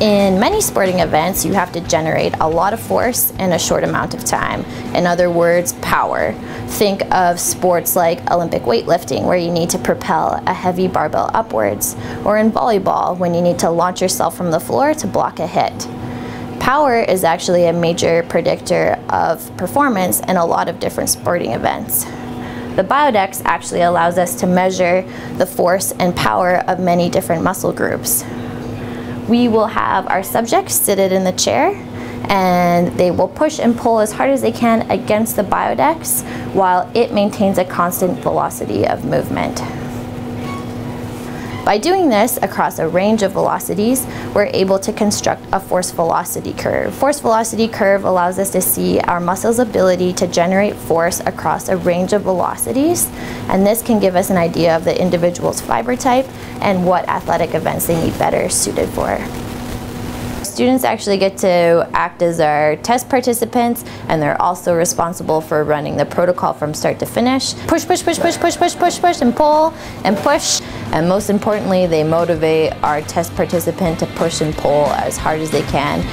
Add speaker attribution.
Speaker 1: In many sporting events, you have to generate a lot of force in a short amount of time. In other words, power. Think of sports like Olympic weightlifting, where you need to propel a heavy barbell upwards, or in volleyball, when you need to launch yourself from the floor to block a hit. Power is actually a major predictor of performance in a lot of different sporting events. The Biodex actually allows us to measure the force and power of many different muscle groups we will have our subjects seated in the chair and they will push and pull as hard as they can against the biodex while it maintains a constant velocity of movement. By doing this across a range of velocities, we're able to construct a force velocity curve. Force velocity curve allows us to see our muscle's ability to generate force across a range of velocities, and this can give us an idea of the individual's fiber type and what athletic events they need better suited for. Students actually get to act as our test participants and they're also responsible for running the protocol from start to finish. Push, push, push, push, push, push, push, push, and pull and push. And most importantly, they motivate our test participant to push and pull as hard as they can.